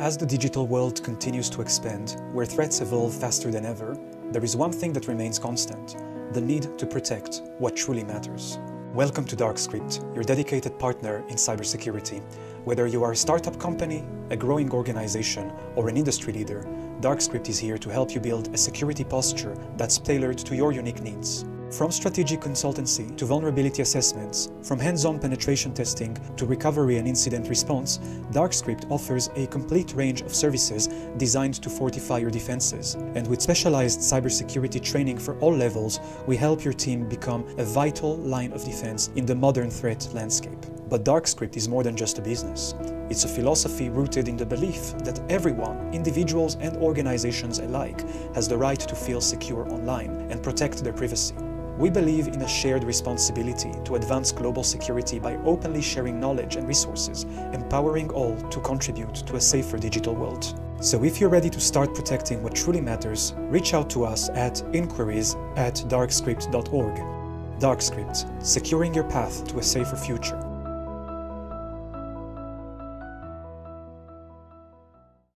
As the digital world continues to expand, where threats evolve faster than ever, there is one thing that remains constant the need to protect what truly matters. Welcome to DarkScript, your dedicated partner in cybersecurity. Whether you are a startup company, a growing organization, or an industry leader, DarkScript is here to help you build a security posture that's tailored to your unique needs. From strategic consultancy to vulnerability assessments, from hands-on penetration testing to recovery and incident response, DarkScript offers a complete range of services designed to fortify your defenses. And with specialized cybersecurity training for all levels, we help your team become a vital line of defense in the modern threat landscape. But DarkScript is more than just a business. It's a philosophy rooted in the belief that everyone, individuals and organizations alike, has the right to feel secure online and protect their privacy. We believe in a shared responsibility to advance global security by openly sharing knowledge and resources, empowering all to contribute to a safer digital world. So if you're ready to start protecting what truly matters, reach out to us at inquiries at darkscript.org. DarkScript, securing your path to a safer future.